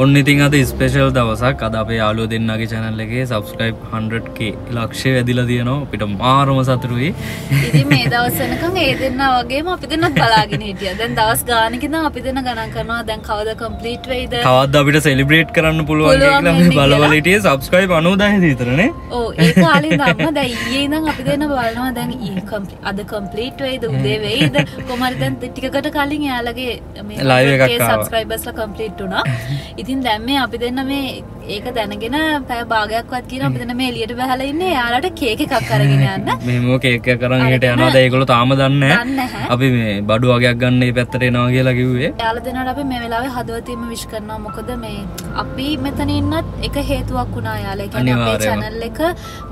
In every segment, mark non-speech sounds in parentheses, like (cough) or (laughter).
ඔන්න ඉතින් අද ස්පේෂල් දවසක්. අද අපේ යාලුව දෙන්නගේ චැනල් එකේ සබස්ක්‍රයිබ් 100ක ලක්ෂය ඇදිලා තියෙනවා. අපිට මාරම සතුරුයි ඉතින් මේ දවසනකම් ඒ දෙන්න වගේම අපි දෙන්නත් බලාගෙන හිටිය. දැන් දවස් ගානකිද අපි දෙන්න ගණන් කරනවා. දැන් කවද කම්පලීට් වෙයිද? කවද අපිට සෙලිබ්‍රේට් කරන්න පුළුවන් කියලා වෙන්නේ කියලා. බලවලටිය සබස්ක්‍රයිබ් අනුදාහ දීතරනේ ඕ ඒ කාලින් දම්ම දැන් ඊයේ ඉඳන් අපි දෙන්න බලනවා. දැන් අද කම්ප්ලීට් වෙයිද? උදේ වෙයිද? කොහමද දැන් ටිකකට කලින් එයාලගේ මේ Live එකක් ආවා. සබස්ක්‍රයිබර්ස්ලා කම්ප්ලීට් වුණා ඉතින් දැන් මේ අපි දෙන්න මේ ඒක දැනගෙන පැය භාගයක්වත් කියන අපි දෙන්න මේ එළියට බහලා ඉන්නේ. එයාලට කේක් එකක් අරගෙන යන්න. මෙම කේක කරන්න හිට අරගෙන යනවා ඒගොල තාම දන්න. අපි මේ බඩු වගයක් ගන්න පැත්තට එනවා කියලා කිව්වේ. යාල දෙනට අපි මේ වෙලාවේ හදවතින්ම විශ් කරනවා. මොකද මේ අපි මෙතන ඉන්නත් එක හේතුවක් වුණා යාලා. channel එක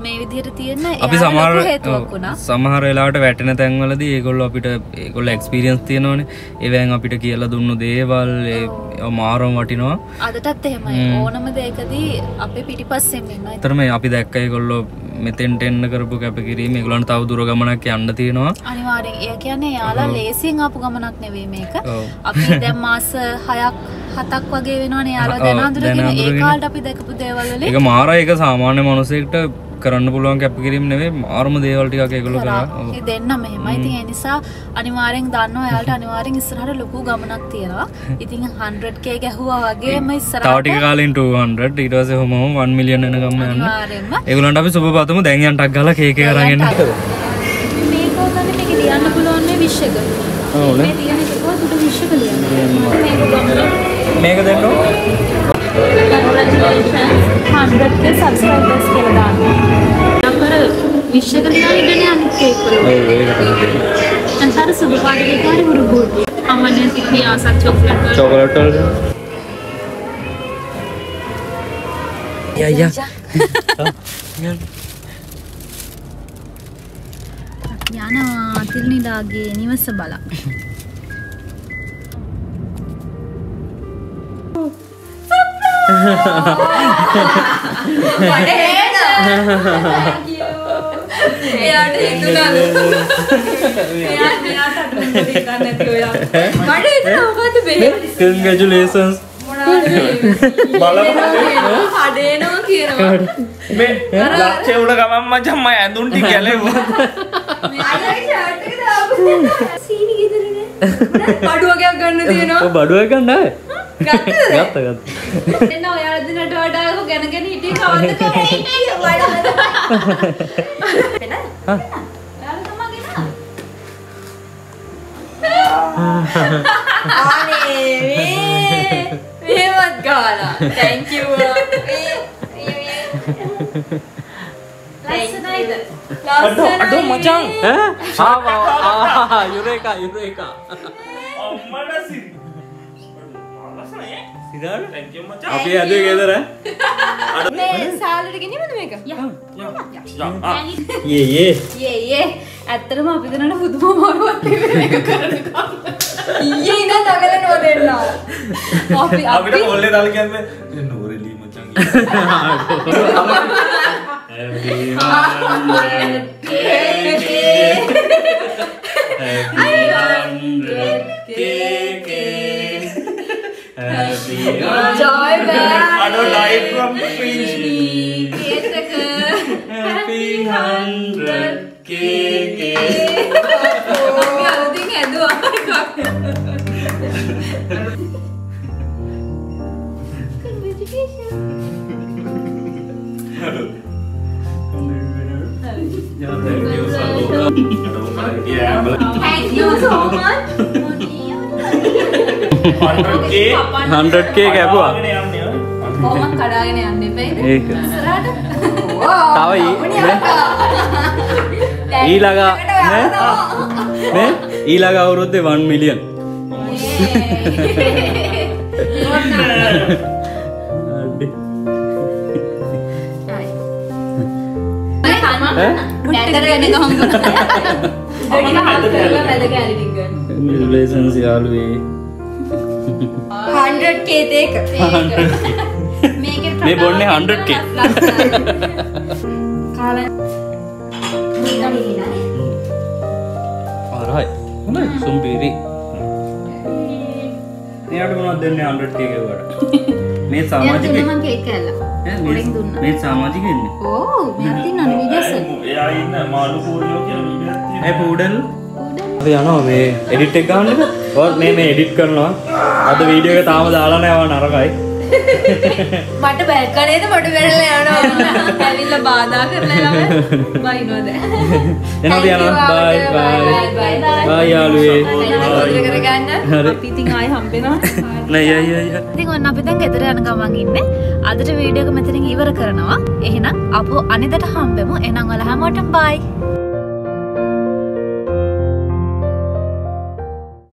මේ විදිහට තියෙන අපි සමහර හේතුවක් වුණා. සමහර වෙලාට වැටෙන තැන්වලදී ඒගොල්ල අපිට ඒගොල්ල එක්ස්පිරියන්ස් තියෙනවනේ. ඒවැන් අපිට කියලා දුන්නු දේවල් මාරම් වටිනවා. අදටත් එහෙමයි. ඕනම දෙයකදී අපි පිටිපස්සෙන් ඉන්න. තරම අපි දැක්කයි කොල්ලො මෙතෙන්ට එන්න කරපු කැපකිරීම ගලන් තව දුර ගමනක් යන්න තියෙනවා. අනිවාර්යෙන්. ඒ කියන්නේ යාලා ලේසියෙන් ආපු ගමනක් නෙවෙයි මේක. අපි දැන් මාස 6ක් හතක් වගේ වෙනවනේ යාලා. දැන අඳුරගෙන ඒ. කාලේ අපි දැකපු දේවල් වලින් එක මාර එක සාමාන්‍ය මනුසෙක්ට කරන්න පුළුවන් කැපකිරීම නෙවේ මාර්ම දේවල් ටිකක් ඒගොල්ලෝ කරා දෙන්න මෙහෙමයි. ඉතින් ඒ නිසා අනිවාර්යෙන් දන්නවා එයාලට (laughs) අනිවාර්යෙන් ඉස්සරහට ලොකු ගමනක් තියෙනවා. (laughs) ඉතින් 100k ගැහුවා වගේම ටික කාලින් 200 ඊට පස්සේ හොම 1 මිලියන් එනකම් යන්න අනිවාර්යෙන්ම. ඒගොල්ලන්ට අපි සුබ පතමු දැන් යන් ටක් ගාලා කේක් මේක ලියන්න පුළුවන් මේ විශ් එක. මේ තියෙන එක උඩ විශ් එක ලියන්න. මේක දෙන්නෝ? Congratulations. 100k subscribers. දාන්න විශ් එක ලියන්න ඉන්නේ අනිත් කේක් වල ඔව් ඒක තමයි අන්තර සුබ පාටේ කාරි හුරු ගුඩ් එයාට හිතුණලු එයා මෙයාට අටුවෙන් දෙකක් නැති ඔයා මට හිතුණා මොකද්ද බෙහෙත්? කංගජුලේසන්ස් හඩේනවා කියනවා. මේ ලක්ෂය උඩ ගමන් මචන් ම ඇඳුන්ටි ගැලෙවා අයගේ ෂර්ට් එක දාපු. (laughs) සීනි ගෙදරනේ බඩුවකයක් ගන්න තියෙනවා. බඩුව ගන්නයි ගත්තද ගත්ත ගත්ත. එන්න ඔයාලා දිනට වඩා ඔක ගැන ගැන හිටියේ කවද්ද (laughs) කරේ වඩා. එන ඔයාලා තමයි ගෙනා අනේ (laughs) මේ මේවත් ගාලා. Thank you. (laughs) ලස්සනයිද? අඩෝ අඩෝ මචං. ලස්සනයි. යුරේකා යුරේකා අපි ඇදේ ගෙදර? (laughs) මේ සාලට ගෙනියමුද මේක? ඒ ඒ යේ. යේ. ඇත්තටම අපි දෙනට පුදුම මාරුවක් තිබෙන එක කරන ඊයේ ඉඳන් දගලනවා දෙන්න. අපි (laughs) අපිට අපි කොල්ලේ දල් කියන්න නෝරෙලී මචන් joy bag happy. Joy I don't from fish. happy hundred K Thank you so much. 100k කැපුවා. කොහොමද කඩාගෙන යන්න එපයිද ඒක. ඉස්සරහට. තව ඊ- ඊළඟ ඊළඟ අවුරුද්දේ 1 මිලියන් ඩැන්ඩර 100k දෙක මේ බොන්නේ 100k. කාලා හරයි හොඳයි සුම්පිරි එයාට මොනවද දෙන්නේ 100k කට මේ සමාජික මං කේක් දුන්නා මේ සමාජික ඉන්නේ ඕ මෙහෙම තියෙනවනේ වීඩියෝස් එයා ඉන්න මාළු කෝරියෝ කියලා වීඩියෝ එකක් තියෙනවා. ඇයි පූඩල් යනවා මේ එඩිට් එක ගන්න එක. ඔත් මේ මේ එඩිට් කරනවා. අද වීඩියෝ එක තාම දාලා නැහැ නරකයි. මට බැල්කනේද මට වෙරලා යනවා ඇවිල්ලා බාධා කරලා ළමයි බයිනවද එනවා යනවා බයි බයි බයි යාළුවේ. අයියෝ කරගන්න. අපි ඉතින් ආයෙ හම්බෙනවා. නෑ යයි යයි ඉතින් ඔන්න අපි දැන් ගෙදර යන ගමන් ඉන්නේ. අදට වීඩියෝ එක මෙතනින් ඉවර කරනවා. එහෙනම් අපෝ අනිදට හම්බෙමු. එහෙනම් ඔයාලා හැමෝටම බයි